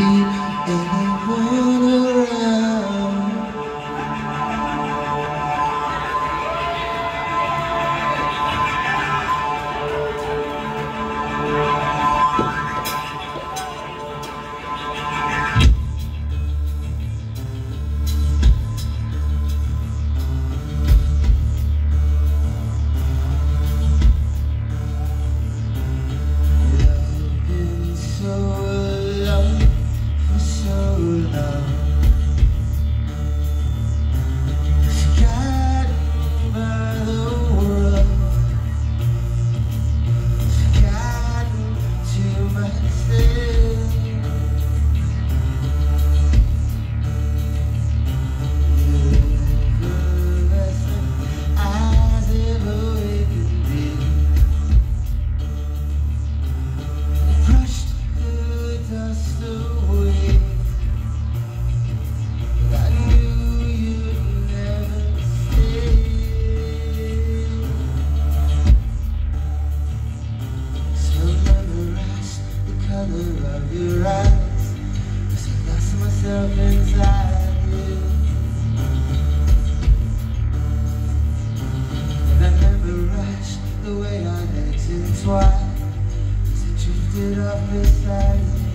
be alone. love color of your eyes Cause I lost myself inside you And I never rushed the way I let you twice. Cause I drifted off beside you